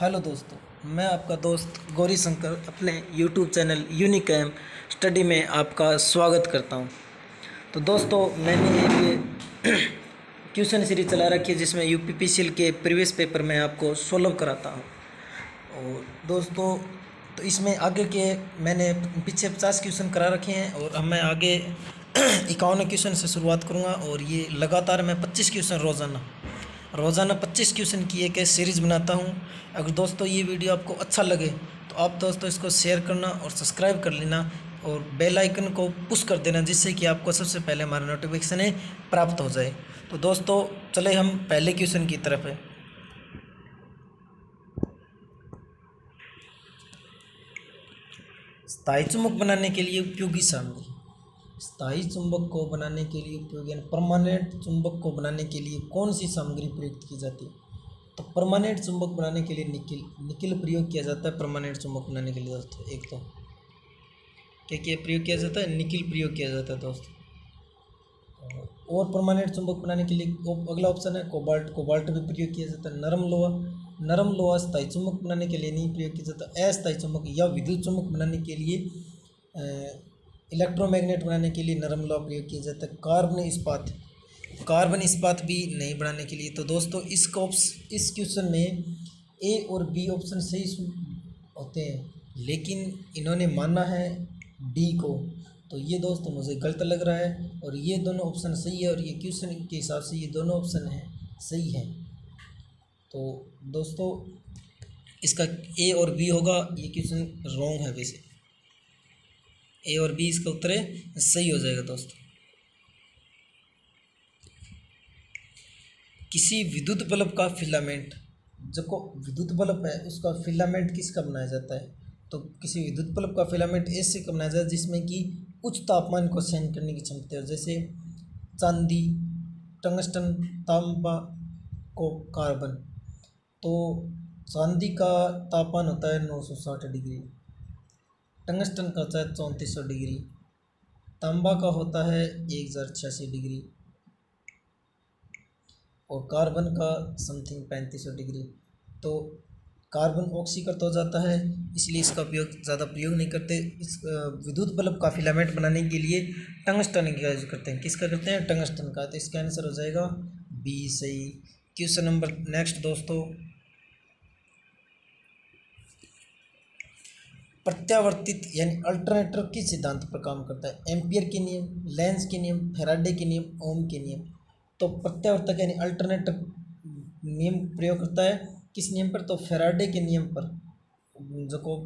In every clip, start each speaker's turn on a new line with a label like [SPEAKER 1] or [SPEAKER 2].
[SPEAKER 1] Hello दोस्तों, मैं आपका दोस्त गौरी शंकर अपने यूट्यूब चैनल यूनिकैम स्टडी में आपका स्वागत करता हूँ। तो दोस्तों, मैंने ये क्वेश्चन सीरीज़ चला रखी है, जिसमें यू पी के प्रीवियस पेपर में आपको सोल्व कराता हूँ। और दोस्तों तो इसमें आगे के मैंने पीछे पचास क्वेश्चन करा रखे हैं, और अब मैं आगे इक्यावन क्वेश्चन से शुरुआत करूँगा, और ये लगातार मैं पच्चीस क्वेश्चन रोज़ाना रोज़ाना पच्चीस क्वेश्चन की एक सीरीज़ बनाता हूँ। अगर दोस्तों ये वीडियो आपको अच्छा लगे तो आप दोस्तों इसको शेयर करना और सब्सक्राइब कर लेना और बेल आइकन को पुश कर देना, जिससे कि आपको सबसे पहले हमारा नोटिफिकेशन प्राप्त हो जाए। तो दोस्तों, चले हम पहले क्वेश्चन की तरफ़ है। स्थायी चुंबक बनाने के लिए उपयोगी सामग्री। स्थायी चुंबक को बनाने के लिए उपयोगी यानी परमानेंट चुंबक को बनाने के लिए कौन सी सामग्री प्रयुक्त की जाती है? तो परमानेंट चुंबक बनाने के लिए निकिल निकिल प्रयोग किया जाता है परमानेंट चुंबक बनाने के लिए दोस्तों, एक तो। क्या क्या प्रयोग किया जाता है, निकिल प्रयोग किया जाता है दोस्तों। और परमानेंट चुंबक बनाने के लिए अगला ऑप्शन है कोबाल्ट कोबाल्ट भी प्रयोग किया जाता है, नरम लोहा। नरम लोहा स्थायी चुंबक बनाने के लिए नहीं प्रयोग किया जाता, अस्थायी चुंबक या विद्युत चुंबक बनाने के लिए इलेक्ट्रोमैग्नेट बनाने के लिए नरम लोहा प्रयोग किया जाता है। कार्बन इस्पात। कार्बन इस्पात भी नहीं बनाने के लिए। तो दोस्तों, इस इस क्वेश्चन में ए और बी ऑप्शन सही होते हैं। लेकिन इन्होंने माना है डी को। तो ये दोस्तों मुझे गलत लग रहा है और ये दोनों ऑप्शन सही है और ये क्वेश्चन के हिसाब से ये दोनों ऑप्शन हैं, सही हैं। तो दोस्तों, इसका ए और बी होगा। ये क्वेश्चन रॉन्ग है वैसे। ए और बी इसका उत्तर है, सही हो जाएगा दोस्तों। किसी विद्युत बल्ब का फिलामेंट जो को विद्युत बल्ब है, उसका फिलामेंट किसका बनाया जाता है? तो किसी विद्युत बल्ब का फिलामेंट ऐसे का बनाया जाता है, जिसमें कि उच्च तापमान को सहन करने की क्षमता है। जैसे चांदी, टंगस्टन, तांबा को कार्बन। तो चांदी का तापमान होता है नौ सौ साठ डिग्री। टंगस्टन का होता है चौंतीस सौ डिग्री। तांबा का होता है एक हज़ार छियासी डिग्री। और कार्बन का समथिंग पैंतीस सौ डिग्री। तो कार्बन ऑक्सीकृत हो जाता है, इसलिए इसका उपयोग ज़्यादा प्रयोग नहीं करते। इस विद्युत बल्ब का फिलामेंट बनाने के लिए टंगस्टन का यूज़ करते हैं। किसका करते हैं? टंगस्टन का। तो इसका आंसर हो जाएगा बी सही क्वेश्चन नंबर नेक्स्ट दोस्तों। प्रत्यावर्तित यानी अल्टरनेटर किस सिद्धांत पर काम करता है। एम्पियर के नियम, लेंस के नियम, फेराडे के नियम, ओम के नियम। तो प्रत्यावर्तक यानी अल्टरनेटर नियम प्रयोग करता है किस नियम पर? तो फेराडे के नियम पर। जो को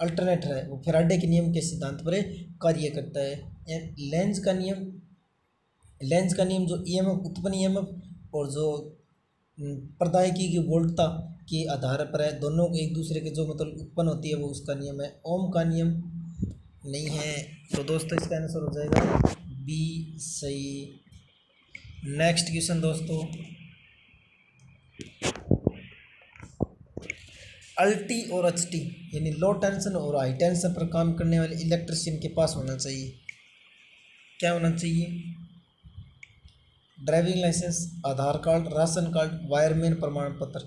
[SPEAKER 1] अल्टरनेटर है, वो फेराडे के नियम के सिद्धांत पर कार्य करता है। लेंस का नियम, लेंस का नियम जो ई एम एफ़, उत्पन्न ई एम एफ़ और जो प्रदायकी की वोल्टता के आधार पर है। दोनों एक दूसरे के जो मतलब उत्पन्न होती है वो उसका नियम है। ओम का नियम नहीं है। तो दोस्तों, इसका आंसर हो जाएगा बी सही। नेक्स्ट क्वेश्चन दोस्तों। अल्टी और एच टी यानी लो टेंशन और हाई टेंशन पर काम करने वाले इलेक्ट्रिशियन के पास होना चाहिए। क्या होना चाहिए? Driving license Aadhaar card, ration card, wireman प्रमाण पत्र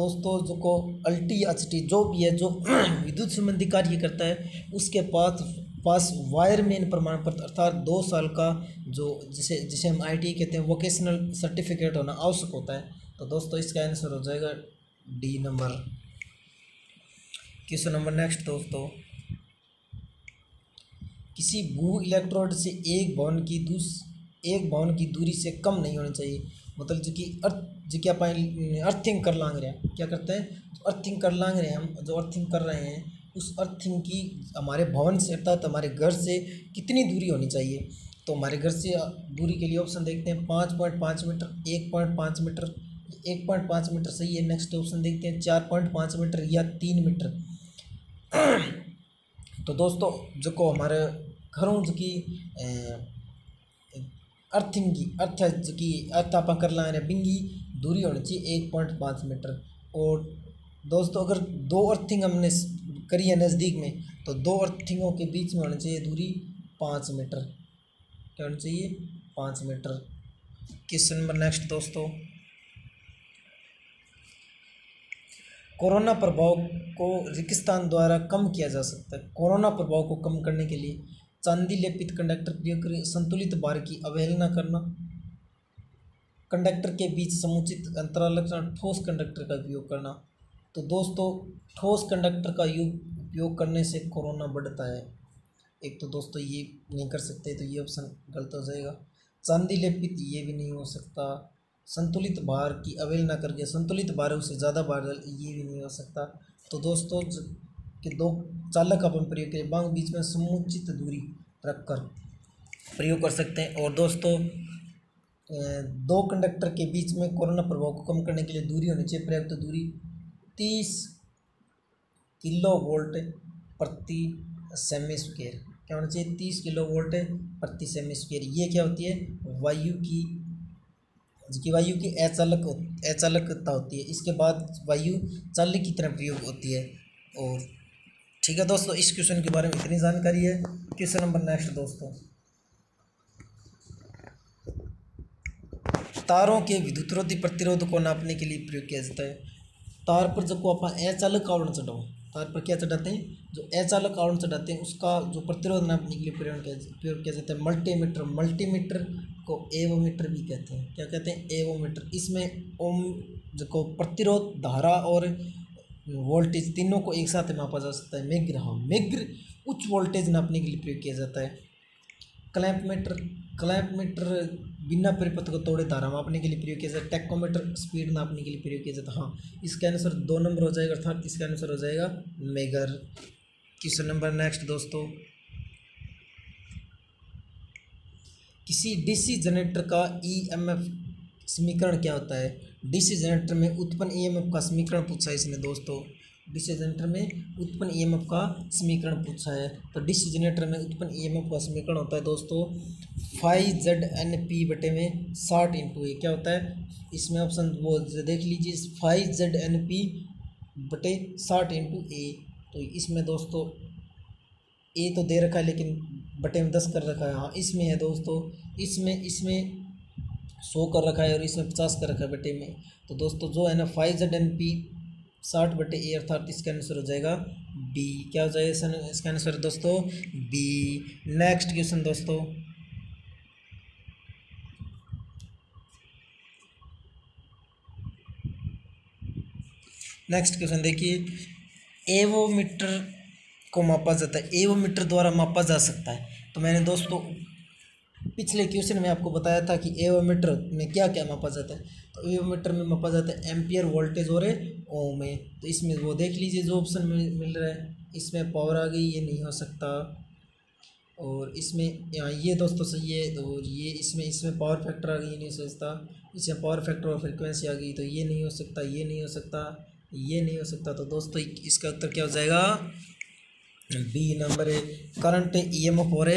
[SPEAKER 1] दोस्तों, जो को अल्टी एच टी जो भी है, जो विद्युत संबंधी कार्य करता है, उसके पास पास वायरमैन प्रमाण पत्र अर्थात दो साल का जो जिसे जिसे हम आई कहते हैं वोकेशनल सर्टिफिकेट होना आवश्यक होता है। तो दोस्तों, इसका आंसर हो जाएगा D number question number next दोस्तों। किसी भू इलेक्ट्रोड से एक भवन की दूस, एक भवन की दूरी से कम नहीं होनी चाहिए। मतलब जो कि अर्थ, जो कि आप अर्थिंग कर लांग रहे हैं। क्या करते हैं? अर्थिंग कर लांग रहे हैं हम, जो अर्थिंग कर रहे हैं, उस अर्थिंग की हमारे भवन से अर्थात हमारे घर से कितनी दूरी होनी चाहिए? तो हमारे घर से दूरी के लिए ऑप्शन देखते हैं, पाँच पॉइंट पाँच मीटर, एक पॉइंट पाँच मीटर, एक पॉइंट पाँच मीटर सही है। नेक्स्ट ऑप्शन देखते हैं, चार पॉइंट पाँच मीटर या तीन मीटर। तो दोस्तों, जो को हमारे घरों कि अर्थिंग की अर्थ की कर ला रहे बिंगी दूरी होनी चाहिए एक पॉइंट पाँच मीटर। और दोस्तों, अगर दो अर्थिंग हमने करी है नज़दीक में तो दो अर्थिंगों के बीच में होनी चाहिए दूरी पाँच मीटर। क्या होनी चाहिए? पाँच मीटर। क्वेश्चन नंबर नेक्स्ट, दोस्तों। कोरोना प्रभाव को रिकिस्तान द्वारा कम किया जा सकता है। कोरोना प्रभाव को कम करने के लिए चांदी लेपित कंडक्टर प्रयोग करें, संतुलित भार की अवहेलना करना। कंडक्टर के बीच समुचित अंतराल रखना ठोस कंडक्टर का उपयोग करना। तो दोस्तों, ठोस कंडक्टर का उपयोग करने से कोरोना बढ़ता है। एक तो दोस्तों, ये नहीं कर सकते तो ये ऑप्शन गलत हो जाएगा। चांदी लेपित ये भी नहीं हो सकता। संतुलित भार की अवहेलना करके संतुलित भार से ज़्यादा भार ये भी नहीं हो सकता। तो दोस्तों कि दो चालक अपन प्रयोग करें बांग बीच में समुचित दूरी रखकर प्रयोग कर सकते हैं। और दोस्तों दो कंडक्टर के बीच में कोरोना प्रभाव को कम करने के लिए दूरी होनी चाहिए। पर्याप्त दूरी तीस किलो वोल्ट प्रति सेमी स्क्वेयर क्या होना चाहिए? तीस किलो वोल्ट प्रति सेमी स्क्वेयर ये क्या होती है? वायु की, जिसकी वायु की अचालक अचालकता होती है। इसके बाद वायु चालक की तरह प्रयोग होती है। और ठीक है दोस्तों, इस क्वेश्चन के बारे में इतनी जानकारी है। क्वेश्चन नंबर नेक्स्ट दोस्तों। तारों के विद्युतरोधी प्रतिरोध को नापने के लिए प्रयोग किया जाता है। तार पर जब को अपन अचालक आवरण चढ़ाओ, तार पर क्या चढ़ाते हैं? जो अचालक आवरण चढ़ाते हैं, उसका जो प्रतिरोध नापने के लिए प्रयोग प्रयोग किया जाता है मल्टीमीटर मल्टीमीटर को एवोमीटर भी कहते हैं। क्या कहते हैं? एवोमीटर। इसमें ओम जो प्रतिरोध, धारा और वोल्टेज तीनों को एक साथ मापा जा सकता है। मेग्र हाँ मेग्र उच्च वोल्टेज नापने के लिए प्रयोग किया जाता है। क्लैंप मीटर क्लैंप मीटर बिना परिपथ को तोड़े धारा मापने के लिए प्रयोग किया जाता है। टेकोमीटर स्पीड नापने के लिए प्रयोग किया जाता है। हाँ इसका आंसर दो नंबर हो जाएगा, अर्थात इसका आंसर हो जाएगा मेगर क्वेश्चन नंबर नेक्स्ट दोस्तों। किसी डीसी जनरेटर का ईएमएफ समीकरण क्या होता है? डीसी जनरेटर में उत्पन्न ईएमएफ का समीकरण पूछा है इसने दोस्तों। डीसी जनरेटर में उत्पन्न ईएमएफ का समीकरण पूछा है। तो डीसी जनरेटर में उत्पन्न ईएमएफ का समीकरण होता है दोस्तों फाइव जेड एन पी बटे में साठ इंटू ए। क्या होता है? इसमें ऑप्शन वो देख लीजिए फाइव जेड एन पी बटे साठ इंटू ए। तो इसमें दोस्तों, ए तो दे रखा है लेकिन बटे में दस कर रखा है। हाँ इसमें है दोस्तों, इसमें इसमें सौ कर रखा है और इसमें पचास कर रखा है बटे में। तो दोस्तों, जो है ना फाइव जेड एन पी साठ बटे ए अर्थात इसका आंसर हो जाएगा बी क्या हो जाएगा इसका आंसर दोस्तों? बी नेक्स्ट क्वेश्चन दोस्तों। नेक्स्ट क्वेश्चन देखिए। एवोमीटर को मापा जाता है। एवोमीटर द्वारा मापा जा सकता है। तो मैंने दोस्तों पिछले क्वेश्चन में आपको बताया था कि एवोमीटर में क्या क्या मापा जाता है। तो एवोमीटर में मापा जाता है एम्पियर वोल्टेज और ओम में तो इसमें वो देख लीजिए जो ऑप्शन मिल, मिल रहा है। इसमें पावर आ गई ये नहीं हो सकता। और इसमें ये दोस्तों सही है और ये इसमें इसमें पावर फैक्टर आ गई ये नहीं हो सकता। इसमें पावर फैक्टर और फ्रिक्वेंसी आ गई तो ये नहीं हो सकता ये नहीं हो सकता ये नहीं हो सकता। तो दोस्तों इसका उत्तर क्या हो जाएगा? बी नंबर है। करंट ईएमएफ और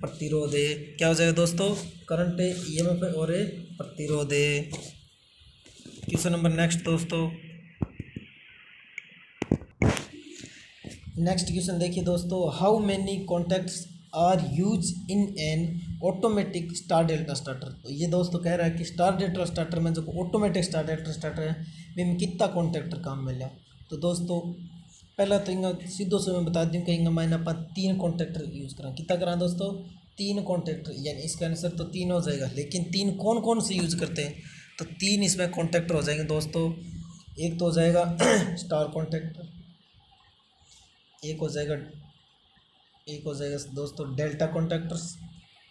[SPEAKER 1] प्रतिरोध क्या हो जाएगा दोस्तों? करंट ईएमएफ और प्रतिरोध क्वेश्चन नंबर नेक्स्ट दोस्तों? नेक्स्ट क्वेश्चन देखिए दोस्तों how many contacts are use in an automatic star delta starter तो ये दोस्तों कह रहा है कि स्टार डेल्टा स्टार्टर में जो ऑटोमेटिक स्टार डेल्टा स्टार्टर है में कितना कॉन्टैक्टर काम मिला तो दोस्तों पहला तो इंगा सीधो से मैं बता दूँ कि इंगा मैंने अपन तीन कॉन्ट्रैक्टर यूज़ करा कितना करा दोस्तों? तीन कॉन्ट्रैक्टर यानी इसका आंसर तो तीन हो जाएगा। लेकिन तीन कौन कौन से यूज़ करते हैं? तो तीन इसमें कॉन्ट्रैक्टर हो जाएँगे दोस्तों। एक तो हो जाएगा स्टार कॉन्ट्रैक्टर एक हो जाएगा, एक हो जाएगा दोस्तों डेल्टा कॉन्ट्रैक्टर्स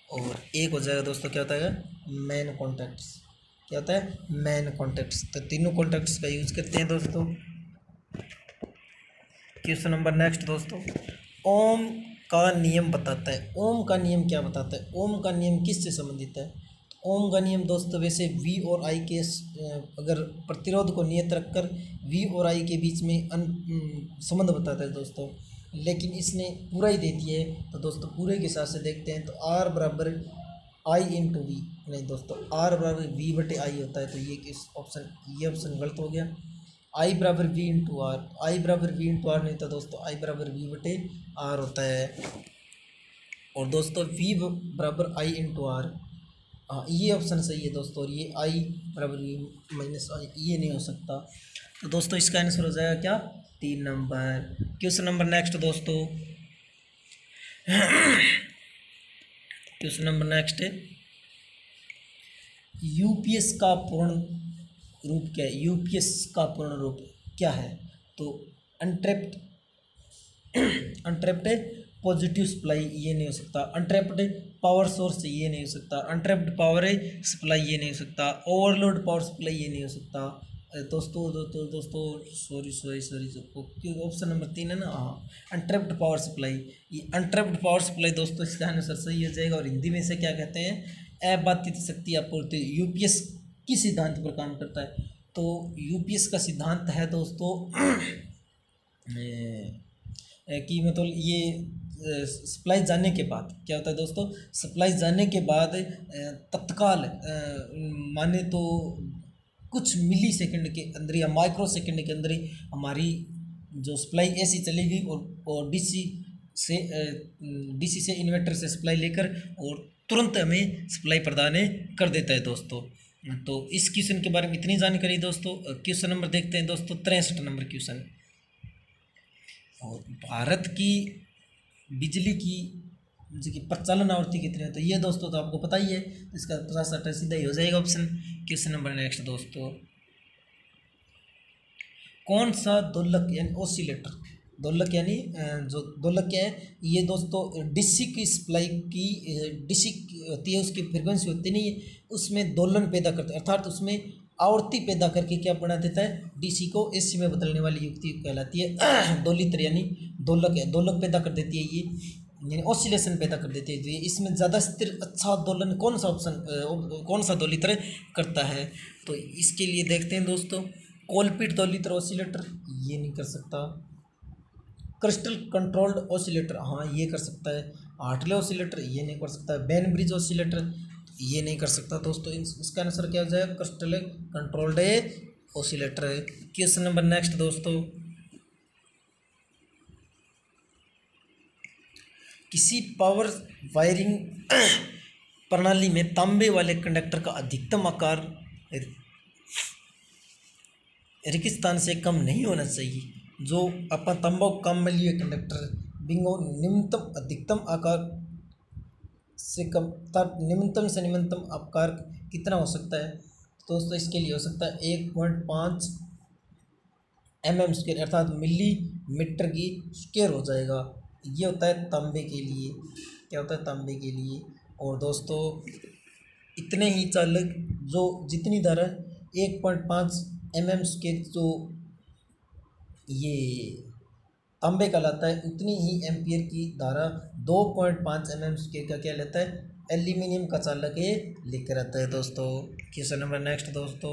[SPEAKER 1] और एक हो जाएगा दोस्तों क्या होता है? मैन कॉन्टैक्ट्स क्या होता है? मैन कॉन्टैक्ट्स तो तीनों कॉन्टैक्ट्स का यूज़ करते हैं दोस्तों। क्वेश्चन नंबर नेक्स्ट दोस्तों। ओम का नियम बताता है। ओम का नियम क्या बताता है? ओम का नियम किससे संबंधित है? ओम का नियम दोस्तों, वैसे वी और आई के अगर प्रतिरोध को नियत रखकर वी और आई के बीच में अन संबंध बताता है दोस्तों। लेकिन इसने पूरा ही दे दिया है। तो दोस्तों, पूरे के हिसाब से देखते हैं तो आर बराबर आई इन टू वी नहीं दोस्तों आर बराबर वी बटे आई होता है। तो ये किस ऑप्शन ये ऑप्शन गलत हो गया। आई बराबर वी इंटू आर, आई बराबर वी इंटू आर नहीं होता दोस्तों, आई बराबर वी बटे आर होता है। और दोस्तों, वी बराबर आई इंटू आर हाँ ये ऑप्शन सही है दोस्तों, और ये आई बराबर ये माइनस आई, ये नहीं हो सकता। तो दोस्तों, इसका आंसर हो जाएगा क्या? तीन नंबर। क्वेश्चन नंबर नेक्स्ट दोस्तों? क्वेश्चन नंबर नेक्स्ट यूपीएस का पूर्ण रूप क्या है? यूपीएस का पूर्ण रूप क्या है? तो अनट्रैप्ड अनट्रैप्ड पॉजिटिव सप्लाई ये नहीं हो सकता। अनट्रैप्ड पावर सोर्स ये नहीं हो सकता। अनट्रैप्ड पावर सप्लाई ये नहीं हो सकता। ओवरलोड पावर सप्लाई ये नहीं हो सकता। दोस्तों दोस्तों दोस्तों सॉरी सॉरी सॉरी क्योंकि ऑप्शन नंबर तीन है ना? हाँ। अनट्रैप्ड पावर सप्लाई ये अनट्रैप्ड पावर सप्लाई दोस्तों, इसका आंसर सही हो जाएगा। और हिंदी में से क्या कहते हैं? अबाधित शक्ति आपूर्ति। यूपीएस किस सिद्धांत पर काम करता है। तो यूपीएस का सिद्धांत है दोस्तों कि मतलब ये सप्लाई जाने के बाद, क्या होता है दोस्तों, सप्लाई जाने के बाद तत्काल माने तो कुछ मिली सेकेंड के अंदर या माइक्रो सेकेंड के अंदर ही हमारी जो सप्लाई ऐसी चलेगी और और डीसी से डीसी से इन्वर्टर से सप्लाई लेकर और तुरंत हमें सप्लाई प्रदान कर देता है दोस्तों। तो इस क्वेश्चन के बारे में इतनी जानकारी दोस्तों क्वेश्चन नंबर देखते हैं दोस्तों, तिरसठ नंबर क्वेश्चन। और भारत की बिजली की जो कि प्रचलन आवृत्ति कितनी है तो ये दोस्तों तो आपको पता ही है इसका पचास साठ सीधा ही हो जाएगा ऑप्शन क्वेश्चन नंबर नेक्स्ट दोस्तों। कौन सा दोलक यानी ओसिलेटर दोलक यानी जो दोलक क्या है, ये दोस्तों डीसी की सप्लाई की डीसी होती है, उसकी फ्रिक्वेंसी होती नहीं है, उसमें दोलन पैदा करते हैं। अर्थात उसमें आवृत्ति पैदा करके क्या बना देता है डीसी को एसी में बदलने वाली युक्ति कहलाती है। दोलित्र यानी दोलक है, दोलक पैदा कर देती है ये, यानी ऑसिलेशन पैदा कर देती है। तो इसमें ज़्यादा स्थिर अच्छा दोलन कौन सा ऑप्शन कौन सा दोलित्र करता है? तो इसके लिए देखते हैं दोस्तों, कोलपिट दोलित्र ऑसिलेटर, ये नहीं कर सकता। Crystal controlled oscillator. हाँ ये कर सकता है आर्टले ऑसिलेटर, ये नहीं कर सकता। है बैन ब्रिज ऑसिलेटर, ये नहीं कर सकता। दोस्तों इसका आंसर क्या हो जाएगा? क्रिस्टल कंट्रोल्ड ऑसिलेटर है। क्वेश्चन नंबर नेक्स्ट, दोस्तों। किसी पावर वायरिंग प्रणाली में तांबे वाले कंडक्टर का अधिकतम आकार रिकिस्तान से कम नहीं होना चाहिए। जो अपन तंबा कम में लिए कंडक्टर, बिंगो निम्नतम अधिकतम आकार से कम, तब निम्नतम से निम्नतम आकार कितना हो सकता है? तो दोस्तों, इसके लिए हो सकता है एक पॉइंट पाँच एम एम स्क्वेयर, अर्थात मिली मीटर की स्क्वेयर हो जाएगा। ये होता है तांबे के लिए। क्या होता है तांबे के लिए? और दोस्तों, इतने ही चालक, जो जितनी धारा, एक पॉइंट पाँच एम एम स्क्वेयर, जो ये तांबे का लाता है, उतनी ही एम्पियर की धारा दो पॉइंट पाँच एम एम स्क्र का क्या लेता है? एल्यूमिनियम का चालक ये लेकर आता है दोस्तों। क्वेश्चन नंबर नेक्स्ट दोस्तों।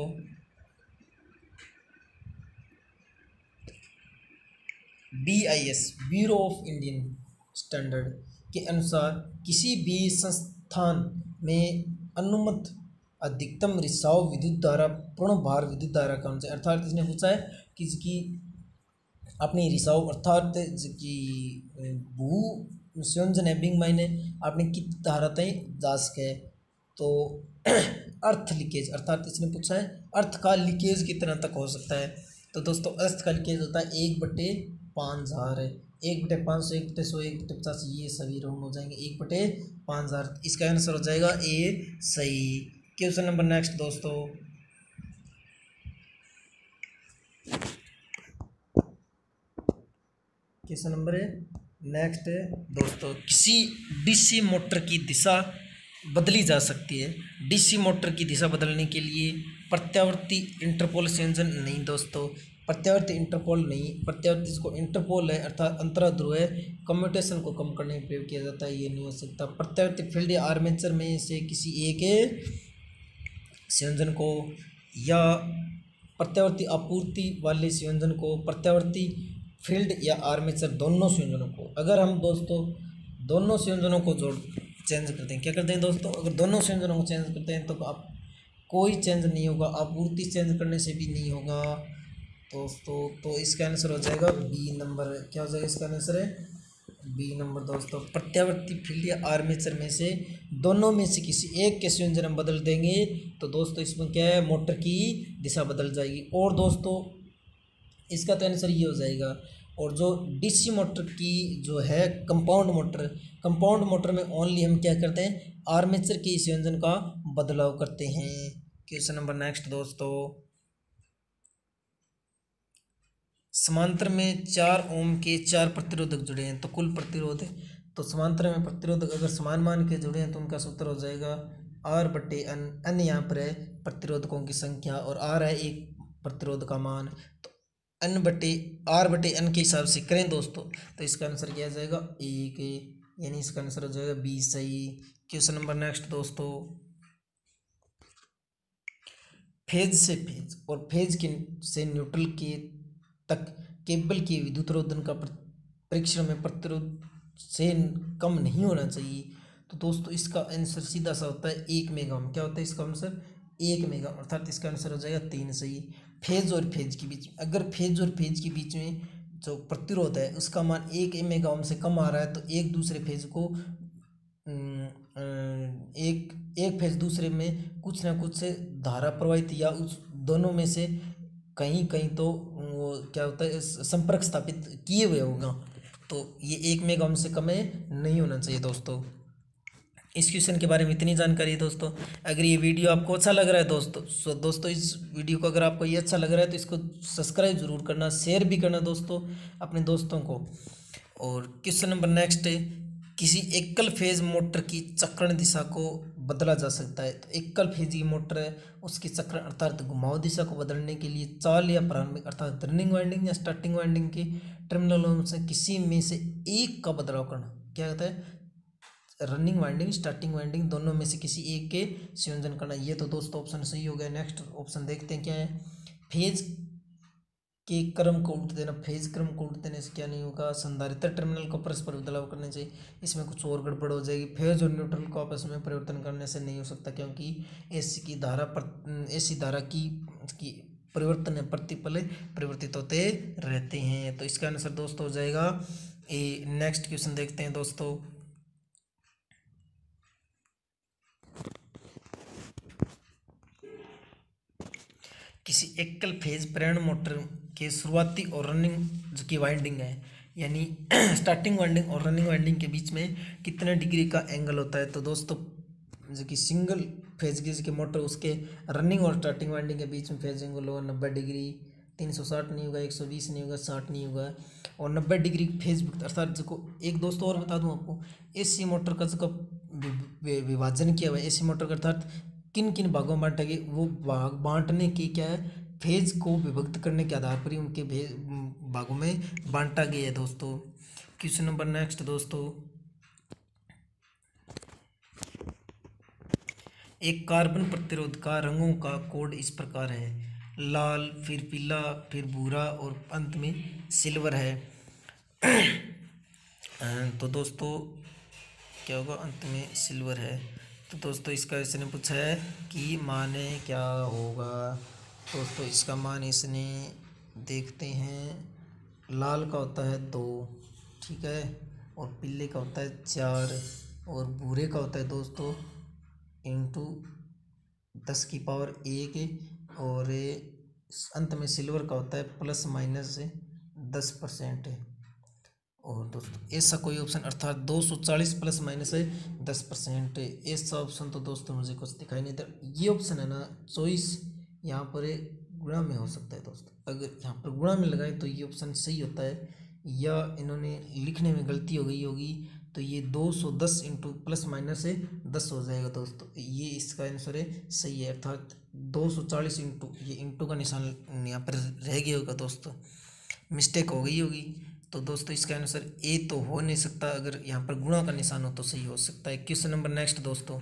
[SPEAKER 1] B I S bureau of Indian standard के अनुसार किसी भी संस्थान में अनुमत अधिकतम रिसाव विद्युत धारा पूर्ण भार विद्युत धारा कौन से अर्थात इसने पूछा है कि इसकी अपनी रिसाव अर्थात की भू संयोजन है, बिंग मायने आपने कित धारातें जा सके तो अर्थ लीकेज, अर्थात इसने पूछा है, अर्थ का लीकेज कितना तक हो सकता है? तो दोस्तों, अर्थ का लीकेज होता है एक बटे पाँच हज़ार है एक बटे पाँच सौ, एक बटे सौ, एक बटे पचास, ये सभी रॉन्ग हो जाएँगे एक बटे पाँच हज़ार इसका आंसर हो जाएगा ए सही। क्वेश्चन नंबर नेक्स्ट दोस्तों। क्वेश्चन नंबर है? नेक्स्ट है, दोस्तों, किसी डीसी मोटर की दिशा बदली जा सकती है। डीसी मोटर की दिशा बदलने के लिए प्रत्यावर्ती इंटरपोल संयोजन नहीं, दोस्तों। प्रत्यावर्ती इंटरपोल नहीं, प्रत्यावर्ती जिसको इंटरपोल है, अर्थात अंतरा ध्रुव है कम्यूटेशन को कम करने में प्रयोग किया जाता है, ये नहीं हो सकता। प्रत्यावर्ती फ़ील्ड या आर्मेचर में से किसी एक संयोजन को या प्रत्यावर्ती आपूर्ति वाले संयोजन को प्रत्यावर्ती फ़ील्ड या आर्मेचर दोनों संयोजनों को, अगर हम दोस्तों दोनों संयोजनों को जोड़ चेंज करते हैं क्या करते हैं दोस्तों? अगर दोनों संयोजनों को चेंज करते हैं तो आप कोई चेंज नहीं होगा, आपूर्ति चेंज करने से भी नहीं होगा। दोस्तों तो इसका आंसर हो जाएगा बी नंबर, क्या हो जाएगा इसका आंसर? है बी नंबर दोस्तों, प्रत्यावर्ती फ़ील्ड या आर्मेचर में से, दोनों में से किसी एक के संयोजन हम बदल देंगे तो दोस्तों इसमें क्या है? मोटर की दिशा बदल जाएगी। और दोस्तों, इसका तो आंसर ये हो जाएगा और जो डीसी मोटर की जो है कंपाउंड मोटर कंपाउंड मोटर में ओनली हम क्या करते हैं? आर्मेचर के संयोजन का बदलाव करते हैं। क्वेश्चन नंबर नेक्स्ट दोस्तों। समांतर में चार ओम के चार प्रतिरोधक जुड़े हैं तो कुल प्रतिरोध तो समांतर में प्रतिरोधक अगर समान मान के जुड़े हैं तो उनका सूत्र हो जाएगा आर बटे अन अन्य यहाँ पर है प्रतिरोधकों की संख्या और आर है एक प्रतिरोध का मान। तो अन बटे आर बटे अन के हिसाब से करें दोस्तों तो इसका आंसर क्या जाएगा? एक यानी इसका आंसर हो जाएगा बी सही। क्वेश्चन नंबर नेक्स्ट दोस्तों। फ़ेज़ से फ़ेज़ और फ़ेज़ के, से न्यूट्रल के तक केबल के विद्युत रोधन का परीक्षण में प्रतिरोध से कम नहीं होना चाहिए। तो दोस्तों इसका आंसर सीधा सा होता है एक मेगा क्या होता है इसका आंसर एक मेगा, अर्थात इसका आंसर हो जाएगा तीन सही। फ़ेज़ और फ़ेज़ के बीच, अगर फ़ेज़ और फ़ेज़ के बीच में जो प्रतिरोध है, उसका मान एक मेगा ओम से कम आ रहा है तो एक दूसरे फ़ेज़ को एक एक फ़ेज़ दूसरे में कुछ ना कुछ से धारा प्रवाहित या उस दोनों में से कहीं कहीं तो वो क्या होता है संपर्क स्थापित किए हुए होगा। तो ये एक मेगा ओम से कम है, नहीं होना चाहिए दोस्तों। इस क्वेश्चन के बारे में इतनी जानकारी है दोस्तों। अगर ये वीडियो आपको अच्छा लग रहा है दोस्तों, सो दोस्तों इस वीडियो को अगर आपको ये अच्छा लग रहा है तो इसको सब्सक्राइब ज़रूर करना शेयर भी करना दोस्तों अपने दोस्तों को। और क्वेश्चन नंबर नेक्स्ट है, किसी एकल फ़ेज़ मोटर की चक्रण दिशा को बदला जा सकता है। तो एकल फ़ेज़ की मोटर है, उसकी चक्र अर्थात घुमाव दिशा को बदलने के लिए चाल या प्रारंभिक अर्थात रनिंग वाइंडिंग या स्टार्टिंग वाइंडिंग के टर्मिनलों से किसी में से एक का बदलाव करना। क्या कहता है? रनिंग वाइंडिंग स्टार्टिंग वाइंडिंग दोनों में से किसी एक के संयोजन करना। ये तो दोस्तों ऑप्शन सही हो गया। नेक्स्ट ऑप्शन देखते हैं क्या है। फ़ेज़ के क्रम को उल्ट देना। फ़ेज़ क्रम को उल्ट देने से क्या नहीं होगा? संधारित्र टर्मिनल को परस्पर बदलाव करने से इसमें कुछ और गड़बड़ हो जाएगी। फ़ेज़ और न्यूट्रल को आपस में परिवर्तन करने से नहीं हो सकता क्योंकि एसी की धारा पर एसी धारा की, की परिवर्तन प्रतिपल परिवर्तित होते रहते हैं। तो इसका आंसर दोस्तों हो जाएगा। ए नेक्स्ट क्वेश्चन देखते हैं दोस्तों। किसी एकल फ़ेज़ प्रेरण मोटर के शुरुआती और रनिंग जो की वाइंडिंग है, यानी स्टार्टिंग वाइंडिंग और रनिंग वाइंडिंग के बीच में कितने डिग्री का एंगल होता है? तो दोस्तों, जो कि सिंगल फ़ेज़ की के मोटर उसके रनिंग और स्टार्टिंग वाइंडिंग के बीच में फ़ेज़ एंगल होगा नब्बे डिग्री, तीन सौ साठ नहीं होगा, एक सौ बीस नहीं होगा, साठ नहीं होगा, और नब्बे डिग्री फ़ेज़ अर्थात जो एक दोस्तों और बता दूँ आपको एसी मोटर का जो विभाजन किया हुआ है एसी मोटर का अर्थात किन किन भागों में बांटा गया, वो भाग बांटने की क्या है, फ़ेज़ को विभक्त करने के आधार पर ही उनके भागों में बांटा गया है दोस्तों। क्वेश्चन नंबर नेक्स्ट दोस्तों। एक कार्बन प्रतिरोध का रंगों का कोड इस प्रकार है। लाल, फिर पीला, फिर भूरा और अंत में सिल्वर है। तो दोस्तों, क्या होगा, अंत में सिल्वर है। तो दोस्तों इसका इसने पूछा है कि माने क्या होगा? दोस्तों इसका मान इसने देखते हैं। लाल का होता है दो, ठीक है? और पीले का होता है चार, और भूरे का होता है दोस्तों इंटू दस की पावर एक, और अंत में सिल्वर का होता है प्लस माइनस दस परसेंट। और दोस्तों, ऐसा कोई ऑप्शन अर्थात दो सौ चालीस प्लस माइनस है, दस परसेंट ऐसा ऑप्शन तो दोस्तों मुझे कुछ दिखाई नहीं दे ये ऑप्शन है ना चॉइस यहाँ पर गुणा में हो सकता है दोस्तों। अगर यहाँ पर गुणा में लगाए तो ये ऑप्शन सही होता है। या इन्होंने लिखने में गलती हो गई होगी तो ये दो सौ दस इंटू प्लस माइनस है, दस हो जाएगा दोस्तों। ये इसका आंसर है, सही है। अर्थात दो सौ चालीस इंटू ये इंटू का निशान यहाँ पर रह गया होगा दोस्तों। मिस्टेक हो गई होगी। तो दोस्तों, इसका आंसर ए तो हो नहीं सकता, अगर यहाँ पर गुणा का निशान हो तो सही हो सकता है। क्वेश्चन नंबर नेक्स्ट दोस्तों।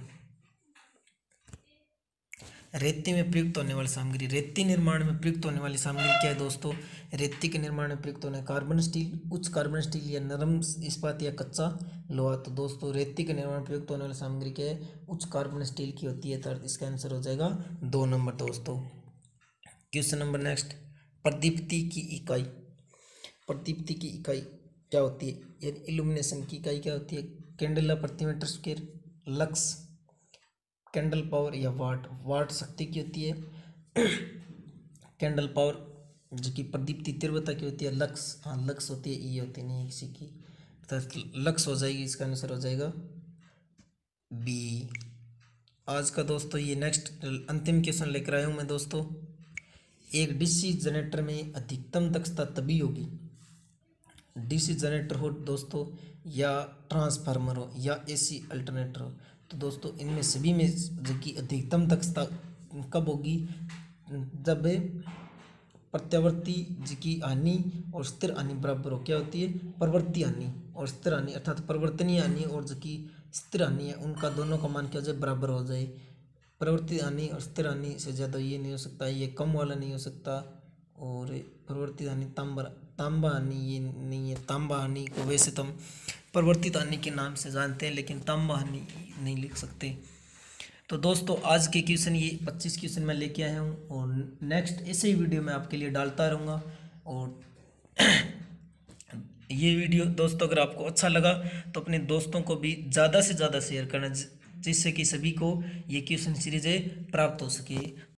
[SPEAKER 1] रेती में प्रयुक्त होने वाली सामग्री। रेती निर्माण में प्रयुक्त होने वाली सामग्री क्या है दोस्तों? रेती के निर्माण में प्रयुक्त होने कार्बन स्टील, उच्च कार्बन स्टील या नरम इस्पात या कच्चा लोहा। तो दोस्तों, रेती के निर्माण में प्रयुक्त होने वाली सामग्री क्या है? उच्च कार्बन स्टील की होती है तो इसका आंसर हो जाएगा दो नंबर दोस्तों। क्वेश्चन नंबर नेक्स्ट प्रदीप्ति की इकाई। प्रदीप्ति की इकाई क्या होती है? यानी इल्यूमिनेशन की इकाई क्या होती है? कैंडला प्रति metre square lux candle power या वाट वाट शक्ति की होती है। कैंडल पावर जो कि प्रदीप्ति तीव्रता की होती है, लक्स हाँ लक्स होती है ये होती नहीं है किसी की। तो लक्स हो जाएगी, इसका आंसर हो जाएगा बी आज का दोस्तों ये नेक्स्ट अंतिम क्वेश्चन लेकर आया हूँ मैं दोस्तों। एक डीसी जनरेटर में अधिकतम दक्षता तभी होगी डीसी जनरेटर हो दोस्तों, या ट्रांसफार्मर हो, या एसी अल्टरनेटर हो तो दोस्तों इनमें सभी में जो कि अधिकतम दक्षता कब होगी? जब प्रत्यावर्ती की हानि और स्थिर हानि बराबर हो, क्या होती है? प्रवृत्ति हानि और स्थिर हानि, अर्थात परिवर्तनीय हानि और जो कि स्थिर हानि है, उनका दोनों का मान क्या हो जाए? बराबर हो जाए। प्रवृत्ति हानि और स्थिर हानि से ज़्यादा ये नहीं हो सकता, ये कम वाला नहीं हो सकता, और प्रवृत्ति हानि तांबा ये नहीं है तांबा हानि को वैसे तो हम प्रवर्तित हानि के नाम से जानते हैं, लेकिन तांबा हानि नहीं लिख सकते। तो दोस्तों, आज के क्वेश्चन ये पच्चीस क्वेश्चन मैं लेके आया हूँ, और नेक्स्ट ऐसे ही वीडियो मैं आपके लिए डालता रहूँगा, और ये वीडियो दोस्तों अगर आपको अच्छा लगा तो अपने दोस्तों को भी ज़्यादा से ज़्यादा शेयर करना, जिससे कि सभी को ये क्वेश्चन सीरीजें प्राप्त हो सके।